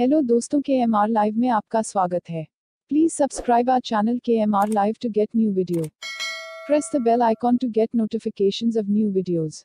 Hello दोस्तों के M R live में आपका स्वागत है। Please subscribe our channel K M R live to get new video press the bell icon to get notifications of new videos